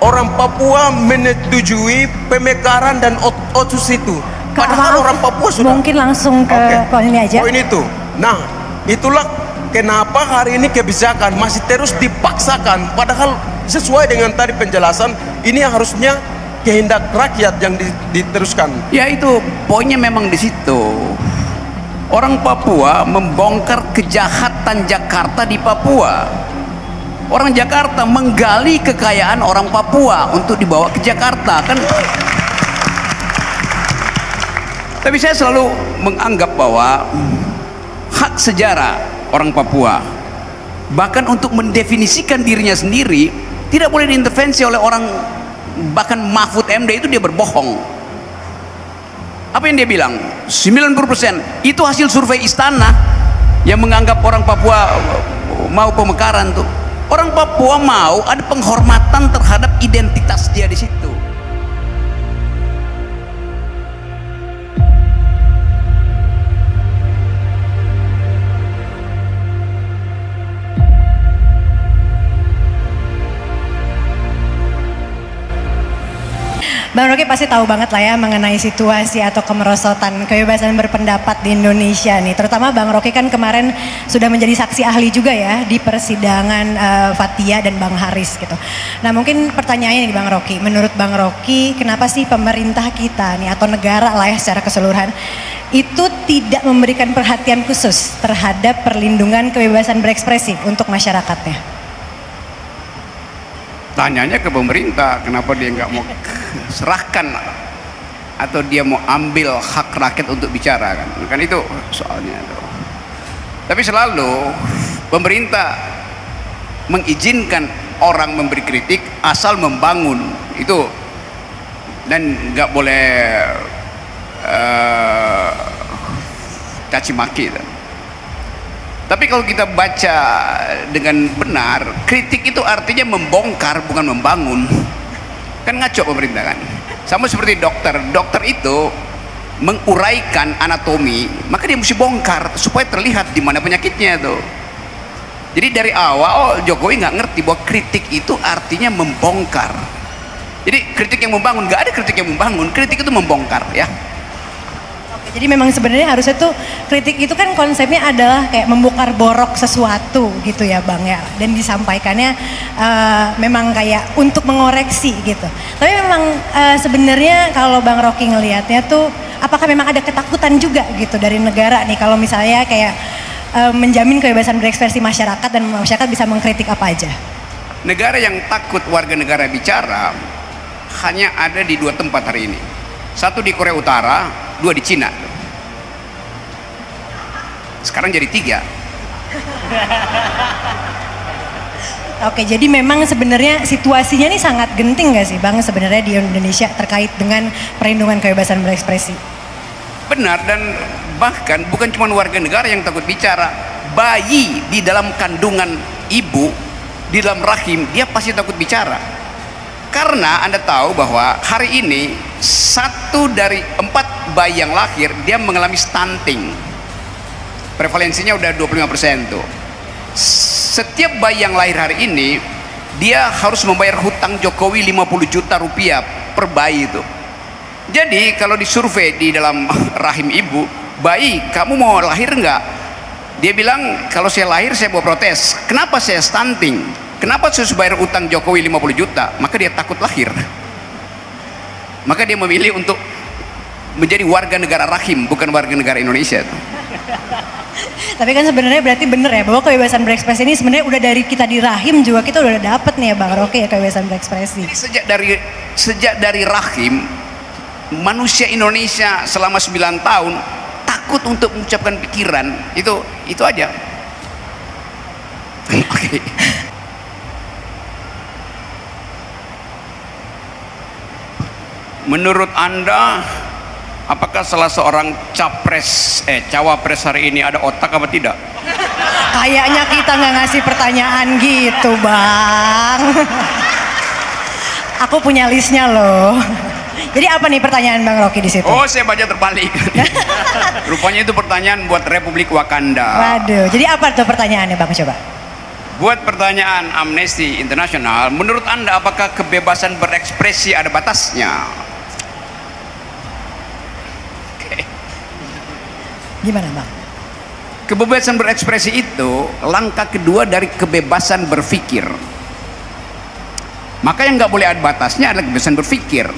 Orang Papua menyetujui pemekaran dan ot otsus itu. Kak, Padahal maaf, orang Papua sudah mungkin langsung ke Oke. poin ini aja. Poin itu. Nah, itulah kenapa hari ini kebijakan masih terus dipaksakan padahal sesuai dengan tadi penjelasan ini yang harusnya kehendak rakyat yang di- diteruskan. Ya itu poinnya memang di situ. Orang Papua membongkar kejahatan Jakarta di Papua. Orang Jakarta menggali kekayaan orang Papua untuk dibawa ke Jakarta kan. Tapi saya selalu menganggap bahwa hak sejarah orang Papua bahkan untuk mendefinisikan dirinya sendiri tidak boleh diintervensi oleh orang bahkan Mahfud MD itu dia berbohong. Apa yang dia bilang? 90% itu hasil survei istana yang menganggap orang Papua mau pemekaran tuh orang Papua mau ada penghormatan terhadap identitas dia di situ Bang Rocky pasti tahu banget lah ya mengenai situasi atau kemerosotan kebebasan berpendapat di Indonesia nih. Terutama Bang Rocky kan kemarin sudah menjadi saksi ahli juga ya di persidangan eh, Fatia dan Bang Haris gitu. Nah mungkin pertanyaannya nih Bang Rocky, menurut Bang Rocky kenapa sih pemerintah kita nih atau negara lah ya secara keseluruhan itu tidak memberikan perhatian khusus terhadap perlindungan kebebasan berekspresi untuk masyarakatnya? Tanyanya ke pemerintah kenapa dia nggak mau serahkan atau dia mau ambil hak rakyat untuk bicara kan? Kan itu soalnya tapi selalu pemerintah mengizinkan orang memberi kritik asal membangun itu. Dan nggak boleh eh, caci maki tuh. Tapi kalau kita baca dengan benar, kritik itu artinya membongkar bukan membangun. Kan ngaco pemerintah kan. Sama seperti dokter, dokter itu menguraikan anatomi, maka dia mesti bongkar supaya terlihat di mana penyakitnya itu. Jadi dari awal Jokowi nggak ngerti bahwa kritik itu artinya membongkar. Jadi kritik yang membangun, nggak ada kritik yang membangun, kritik itu membongkar ya. Oke, Jadi memang sebenarnya harusnya tuh kritik itu kan konsepnya adalah kayak membongkar borok sesuatu gitu ya bang ya dan disampaikannya eh, memang kayak untuk mengoreksi gitu. Tapi memang eh, sebenarnya kalau bang Rocky ngelihatnya tuh apakah memang ada ketakutan juga gitu dari negara nih kalau misalnya kayak eh, menjamin kebebasan berekspresi masyarakat dan masyarakat bisa mengkritik apa aja. Negara yang takut warga negara bicara hanya ada di dua tempat hari ini. Satu di Korea Utara, dua di Cina. Sekarang jadi tiga. Oke, jadi memang sebenarnya situasinya ini sangat genting gak sih bang sebenarnya di Indonesia terkait dengan perlindungan kebebasan berekspresi? Benar dan bahkan bukan cuma warga negara yang takut bicara. Bayi di dalam kandungan ibu, di dalam rahim, dia pasti takut bicara. Karena Anda tahu bahwa hari ini satu dari empat bayi yang lahir dia mengalami stunting. Prevalensinya udah 25% tuh. Setiap bayi yang lahir hari ini dia harus membayar hutang Jokowi 50 juta rupiah per bayi itu. Jadi kalau disurvei di dalam rahim ibu, bayi kamu mau lahir enggak? Dia bilang kalau saya lahir saya mau protes. Kenapa saya stunting? Kenapa saya harus bayar utang Jokowi 50 juta? Maka dia takut lahir. Maka dia memilih untuk menjadi warga negara rahim bukan warga negara Indonesia tuh. Tapi kan sebenarnya berarti bener ya bahwa kebebasan berekspresi ini sebenarnya udah dari kita di rahim juga kita udah dapet nih ya Bang Rocky ya kebebasan berekspresi. Jadi sejak dari sejak dari rahim manusia Indonesia selama 9 tahun takut untuk mengucapkan pikiran itu itu aja. Oke. Menurut Anda apakah salah seorang capres eh cawapres hari ini ada otak apa tidak? Kayaknya kita nggak ngasih pertanyaan gitu Bang. Aku punya listnya loh. Jadi apa nih pertanyaan Bang Rocky di situ? Oh, saya baca terbalik. Rupanya itu pertanyaan buat Republik Wakanda. Waduh, jadi apa tuh pertanyaannya Bang coba? Buat pertanyaan Amnesty International, menurut Anda apakah kebebasan berekspresi ada batasnya? Gimana bang? Kebebasan berekspresi itu langkah kedua dari kebebasan berpikir. Maka yang nggak boleh ada batasnya adalah kebebasan berpikir.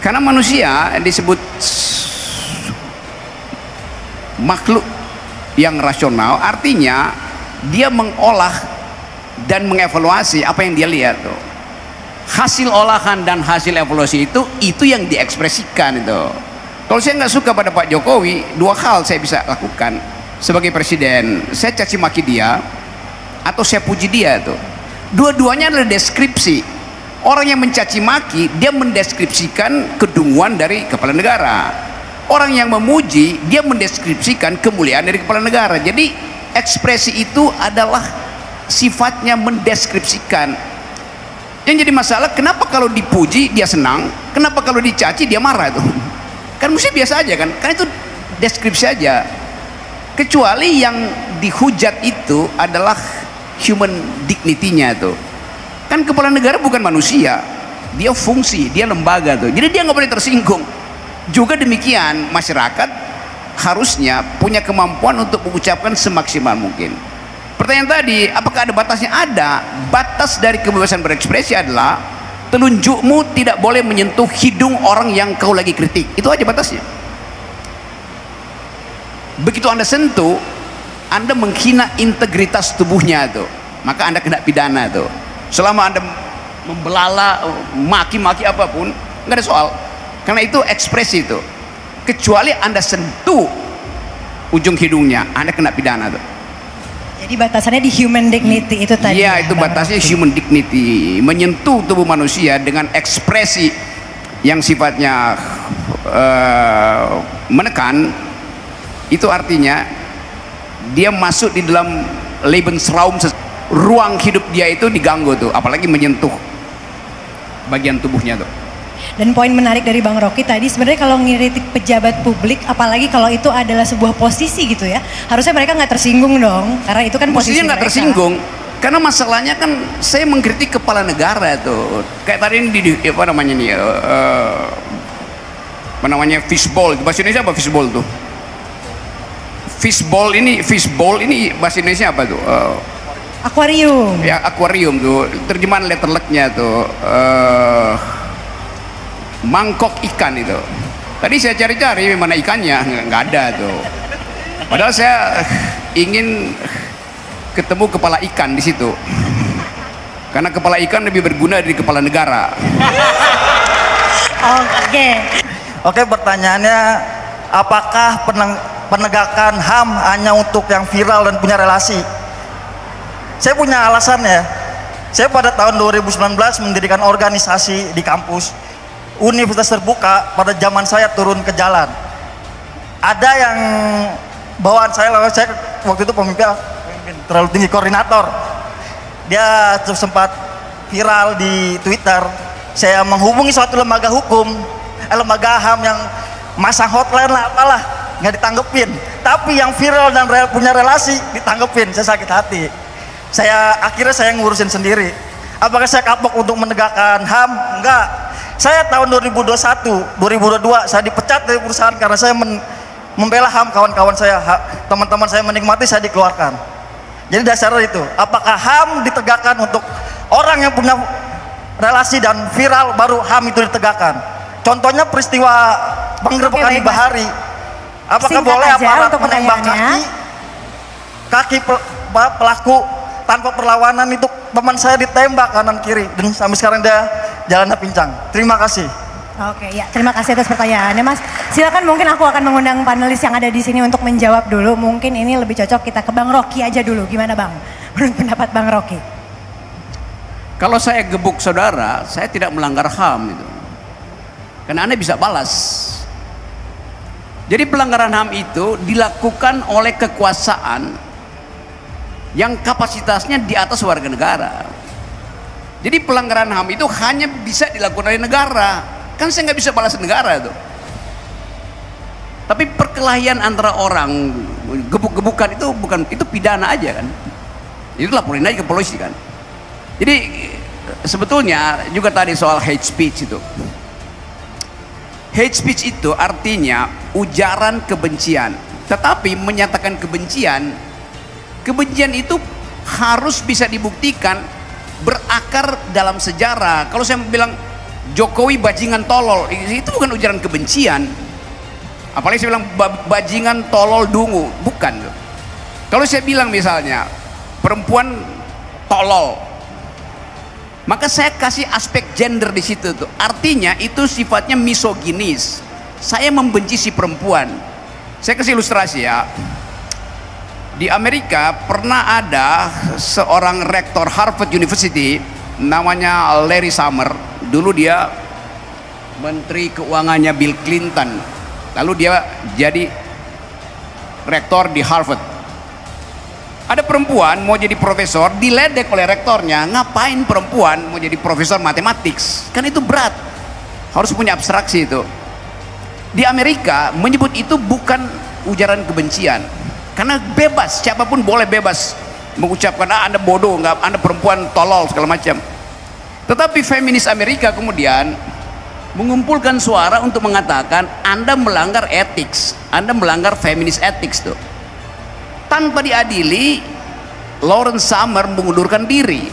Karena manusia disebut makhluk yang rasional, artinya dia mengolah dan mengevaluasi apa yang dia lihat tuh. Hasil olahan dan hasil evaluasi itu itu yang diekspresikan itu. Kalau saya nggak suka pada Pak Jokowi, dua hal saya bisa lakukan sebagai presiden. Saya caci maki dia atau saya puji dia tuh. Dua-duanya adalah deskripsi. Orang yang mencaci maki, dia mendeskripsikan kedunguan dari kepala negara. Orang yang memuji, dia mendeskripsikan kemuliaan dari kepala negara. Jadi ekspresi itu adalah sifatnya mendeskripsikan. Yang jadi masalah, kenapa kalau dipuji dia senang, kenapa kalau dicaci dia marah tuh? Kan mesti biasa aja kan? Kan itu deskripsi aja. Kecuali yang dihujat itu adalah human dignity-nya tuh. Kan kepala negara bukan manusia, dia fungsi, dia lembaga tuh. Jadi dia nggak boleh tersinggung. Juga demikian masyarakat harusnya punya kemampuan untuk mengucapkan semaksimal mungkin. Pertanyaan tadi, apakah ada batasnya? Ada. Batas dari kebebasan berekspresi adalah telunjukmu tidak boleh menyentuh hidung orang yang kau lagi kritik. Itu aja batasnya. Begitu Anda sentuh, Anda menghina integritas tubuhnya tuh. Maka Anda kena pidana tuh. Selama Anda membelala, maki-maki apa pun, nggak ada soal. Karena itu ekspresi itu. Kecuali Anda sentuh ujung hidungnya, Anda kena pidana tuh. Jadi batasannya di human dignity itu tadi. Iya, ya, itu batasnya human dignity, menyentuh tubuh manusia dengan ekspresi yang sifatnya eh, menekan. Itu artinya dia masuk di dalam Lebensraum ruang hidup dia itu diganggu tuh, apalagi menyentuh bagian tubuhnya tuh. Dan poin menarik dari Bang Rocky tadi sebenarnya kalau ngiritik pejabat publik, apalagi kalau itu adalah sebuah posisi gitu ya, harusnya mereka nggak tersinggung dong, karena itu kan posisi Mestinya nggak tersinggung karena masalahnya kan saya mengkritik kepala negara tuh kayak tadi ini di, di- apa namanya nih eh, apa namanya fishball bahasa Indonesia apa fishball tuh? Fishball ini fishball ini bahasa Indonesia apa tuh? Eh, Akuarium. ya akuarium tuh. Terjemahan letter luck-nya tuh eh, mangkok ikan itu tadi saya cari-cari mana ikannya nggak- ada tuh padahal saya ingin ketemu kepala ikan di situ karena kepala ikan lebih berguna dari kepala negara Oke. Oke pertanyaannya apakah peneng- penegakan HAM hanya untuk yang viral dan punya relasi? Saya punya alasan ya. Saya pada tahun 2019 mendirikan organisasi di kampus Universitas Terbuka pada zaman saya turun ke jalan. Ada yang bawaan saya lalu saya waktu itu pemimpin, pemimpin terlalu tinggi koordinator. Dia sempat viral di Twitter. Saya menghubungi suatu lembaga hukum, eh, lembaga HAM yang masang hotline lah apalah nggak ditanggepin. Tapi yang viral dan rel- punya relasi ditanggepin. Saya sakit hati. Saya akhirnya saya ngurusin sendiri. Apakah saya kapok untuk menegakkan HAM? Enggak. Saya tahun 2021, 2022 saya dipecat dari perusahaan karena saya men- membela HAM kawan-kawan saya, teman-teman saya menikmati saya dikeluarkan. Jadi dasarnya itu, apakah HAM ditegakkan untuk orang yang punya relasi dan viral baru HAM itu ditegakkan? Contohnya peristiwa penggerbekan di. Bahari. Apakah Singkat boleh aparat menembak kaki kaki pelaku tanpa perlawanan itu teman saya ditembak kanan kiri dan sampai sekarang dia jalannya pincang. Terima kasih. Oke, ya terima kasih atas pertanyaannya Mas. Silakan mungkin aku akan mengundang panelis yang ada di sini untuk menjawab dulu. Mungkin ini lebih cocok kita ke Bang Rocky aja dulu. Gimana Bang? Menurut pendapat Bang Rocky? kalau saya gebuk saudara saya tidak melanggar HAM itu karena anda bisa balas jadi pelanggaran HAM itu dilakukan oleh kekuasaan yang kapasitasnya di atas warga negara jadi pelanggaran HAM itu hanya bisa dilakukan oleh negara. Kan saya nggak bisa balas negara tuh. Tapi perkelahian antara orang gebuk-gebukan itu bukan itu pidana aja kan. Itu laporin aja ke polisi kan. Jadi sebetulnya juga tadi soal hate speech itu. Hate speech itu artinya ujaran kebencian. Tetapi menyatakan kebencian kebencian itu harus bisa dibuktikan berakar dalam sejarah. Kalau saya bilang Jokowi bajingan tolol itu bukan ujaran kebencian. Apalagi saya bilang bajingan tolol dungu bukan. Kalau saya bilang misalnya perempuan tolol maka saya kasih aspek gender di situ tuh. Artinya itu sifatnya misoginis. Saya membenci si perempuan. Saya kasih ilustrasi ya di Amerika pernah ada seorang rektor Harvard University namanya Larry Summer dulu dia menteri keuangannya Bill Clinton. Lalu dia jadi rektor di Harvard. Ada perempuan mau jadi profesor diledek oleh rektornya ngapain perempuan mau jadi profesor matematik kan itu berat. Harus punya abstraksi itu. Di Amerika menyebut itu bukan ujaran kebencian karena bebas siapa pun boleh bebas mengucapkan ah anda bodoh nggak anda perempuan tolol segala macam. Tetapi feminis Amerika kemudian mengumpulkan suara untuk mengatakan anda melanggar etik anda melanggar feminis etik tuh. Tanpa diadili Lawrence Summer mengundurkan diri.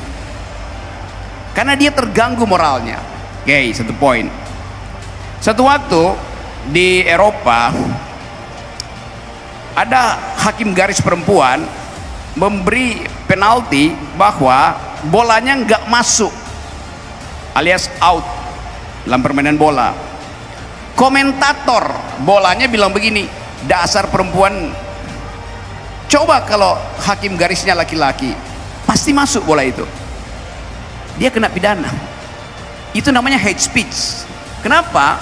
Karena dia terganggu moralnya. Oke okay, satu poin. Satu waktu di Eropa ada hakim garis perempuan memberi penalti bahwa bolanya nggak masuk alias out dalam permainan bola. Komentator bolanya bilang begini dasar perempuan coba kalau hakim garisnya laki-laki pasti masuk bola itu. Dia kena pidana. Itu namanya hate speech. Kenapa?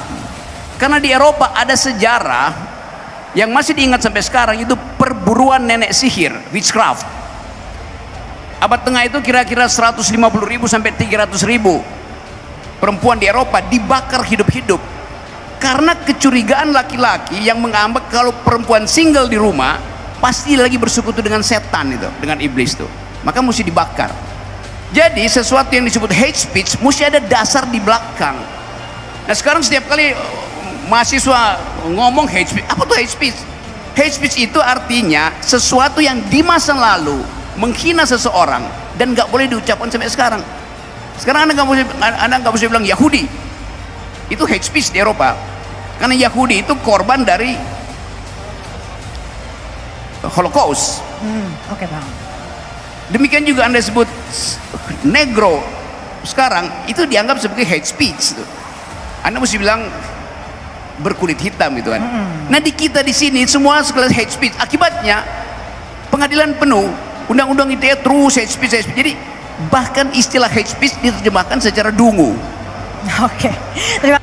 karena di Eropa ada sejarah yang masih diingat sampai sekarang itu perburuan nenek sihir witchcraft. Abad tengah itu kira-kira 150 ribu sampai 300 ribu perempuan di Eropa dibakar hidup-hidup. Karena kecurigaan laki-laki yang menganggap kalau perempuan single di rumah pasti lagi bersekutu dengan setan itu dengan iblis itu. Maka mesti dibakar. Jadi sesuatu yang disebut hate speech mesti ada dasar di belakang. Nah sekarang setiap kali mahasiswa ngomong hate speech apa tuh hate speech hate speech itu artinya sesuatu yang di masa lalu menghina seseorang dan nggak boleh diucapkan sampai sekarang. Sekarang anda nggak boleh anda nggak boleh bilang Yahudi. Itu hate speech di Eropa. Karena Yahudi itu korban dari Holocaust. Hmm, oke okay, bang. Demikian juga anda sebut negro sekarang itu dianggap sebagai hate speech anda mesti bilang berkulit hitam gitu kan. Hmm. Nah di kita di sini semua sekelas hate speech. Akibatnya pengadilan penuh, undang-undang ITE terus hate speech, hate speech. Jadi bahkan istilah hate speech diterjemahkan secara dungu. Oke. Okay. Terima